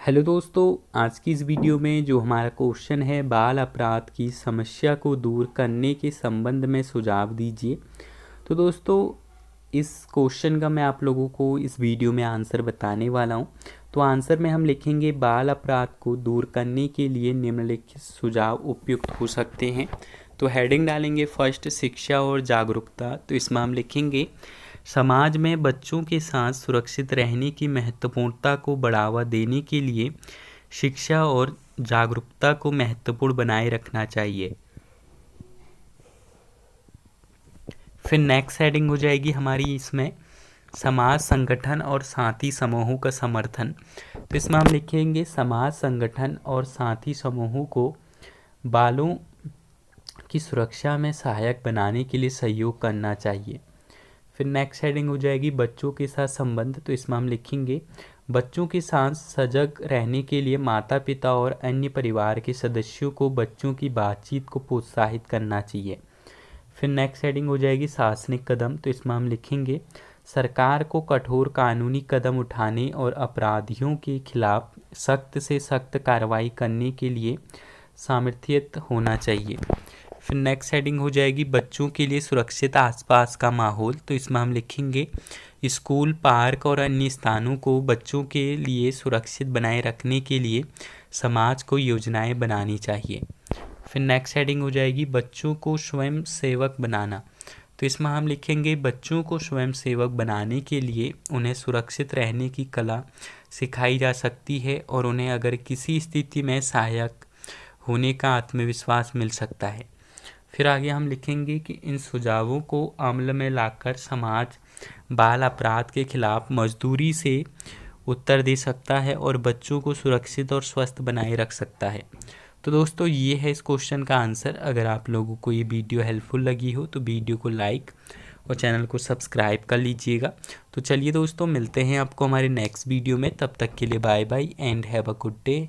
Hello दोस्तों, आज की इस वीडियो में जो हमारा क्वेश्चन है, बाल अपराध की समस्या को दूर करने के संबंध में सुझाव दीजिए। तो दोस्तों, इस क्वेश्चन का मैं आप लोगों को इस वीडियो में आंसर बताने वाला हूँ। तो आंसर में हम लिखेंगे, बाल अपराध को दूर करने के लिए निम्नलिखित सुझाव उपयुक्त हो सकते हैं। तो हेडिंग डालेंगे फ़र्स्ट शिक्षा और जागरूकता। तो इसमें हम लिखेंगे समाज में बच्चों के साथ सुरक्षित रहने की महत्वपूर्णता को बढ़ावा देने के लिए शिक्षा और जागरूकता को महत्वपूर्ण बनाए रखना चाहिए। फिर नेक्स्ट हेडिंग हो जाएगी हमारी इसमें, समाज संगठन और साथी समूहों का समर्थन। तो इसमें हम लिखेंगे, समाज संगठन और साथी समूहों को बालों की सुरक्षा में सहायक बनाने के लिए सहयोग करना चाहिए। फिर नेक्स्ट हेडिंग हो जाएगी बच्चों के साथ संबंध तो इसमें हम लिखेंगे, बच्चों के साथ सजग रहने के लिए माता पिता और अन्य परिवार के सदस्यों को बच्चों की बातचीत को प्रोत्साहित करना चाहिए। फिर नेक्स्ट हेडिंग हो जाएगी शासनिक कदम तो इसमें हम लिखेंगे, सरकार को कठोर कानूनी कदम उठाने और अपराधियों के खिलाफ सख्त से सख्त कार्रवाई करने के लिए सामर्थ्यत होना चाहिए। फिर नेक्स्ट हेडिंग हो जाएगी बच्चों के लिए सुरक्षित आसपास का माहौल। तो इसमें हम लिखेंगे, स्कूल, पार्क और अन्य स्थानों को बच्चों के लिए सुरक्षित बनाए रखने के लिए समाज को योजनाएँ बनानी चाहिए। फिर नेक्स्ट हेडिंग हो जाएगी बच्चों को स्वयं सेवक बनाना। तो इसमें हम लिखेंगे, बच्चों को स्वयं सेवक बनाने के लिए उन्हें सुरक्षित रहने की कला सिखाई जा सकती है और उन्हें अगर किसी स्थिति में सहायक होने का आत्मविश्वास मिल सकता है। फिर आगे हम लिखेंगे कि इन सुझावों को अमल में लाकर समाज बाल अपराध के खिलाफ मजदूरी से उत्तर दे सकता है और बच्चों को सुरक्षित और स्वस्थ बनाए रख सकता है। तो दोस्तों, ये है इस क्वेश्चन का आंसर अगर आप लोगों को ये वीडियो हेल्पफुल लगी हो तो वीडियो को लाइक और चैनल को सब्सक्राइब कर लीजिएगा। तो चलिए दोस्तों, मिलते हैं आपको हमारे नेक्स्ट वीडियो में। तब तक के लिए bye bye and have a good day